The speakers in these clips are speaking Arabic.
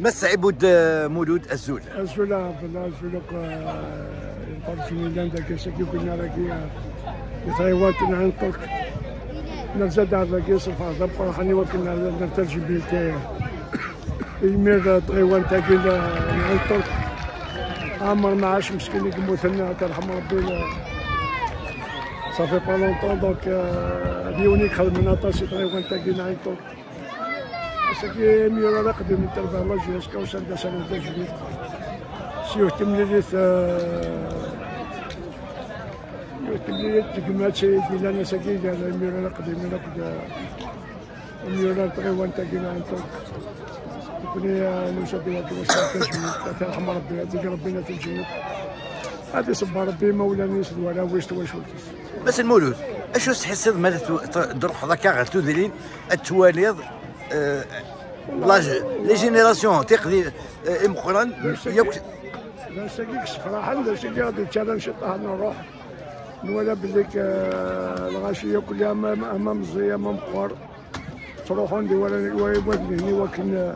بس عبود آه، مولود الزول. الزولا بالله الزولا فرجني لاندا كيسكي كنا راكي يتغيوات عن طرق نزاد على كيس الفاضل بقى وكنا نرتجي بيلتاي يمير تغيوان تاكي عن طرق عمر ما عاش مسكين يموتنا ترحم ربي صافي با لونطون دونك ديونيك خدمنا طاسي تغيوان تاكي عن طرق سكي ميورا رقدي من تربع الله جيسكا وسندا سنة تجديد سيو تمليليت تمليليت تكمات سيدي لنا سكي قال ميورا رقدي من رقد ميورا تغيوان تاكينا عن طرق كوني نوسدي وكي وسندا تجديد ترحم ربي هذيك ربنا تجنب هذه صب ربي مولانا يسد ولا ويست واش بس المولود أشو تحس ماذا تروح ذاك غير تودلين التواليض لي جينيراسيون تقضي آه، يوك لا ساكيك صفراحة لا ساكي غادي تشالن شطها نروح نولا بليك آه، الغاشية كل امام امام زي امام قور تروحون دي ولا وادني هني وكن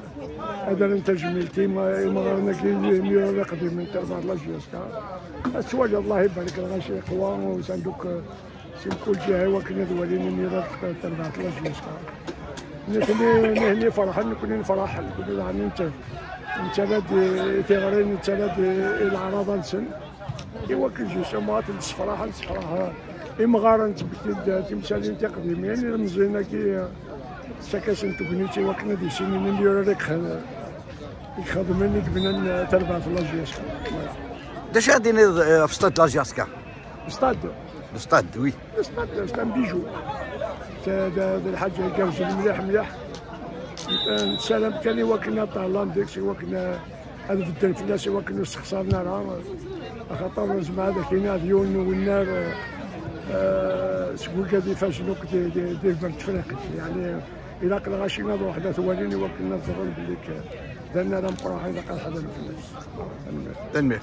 هذا انت جميلتي ما ما غيرنا كي ميرا قديم من تربع الله جيسكا السواج الله يبارك الغاشية قوى وصندوق سيم كل جهة وكن دوالين ميرا تربع الله جيسكا نكوني نهني فرحان نكوني فرح نكوني يعني إنت إنت لدي تغرين إنت لدي العراض نسن. إيوا كنجي سمات الصفراحة الصفراحة إمغارة تبتد تمثالين تقديم يعني رمزينا كي سكاسن تبنيتي وكنا دي سنين ندير لك يخدمني قبل تربع في لاجياسكا داش غادي في ستاد لاجياسكا استاد ستاد. وي. استاد استاد بيجو. الحاج كرجل مليح مليح. نتسلم كان وكنا طالان ديكسي وكنا هذا في الدين فلاس وكنا استخسرنا راه. خاطر زعما هذا كاين ديون والنار سكول كادي فاش نوك دي دي دي يعني إلى قل غاشي نروح حدا ثواليني وكنا نظن بليك. درنا راه مقروحين لقى حدا الفلاس تنمير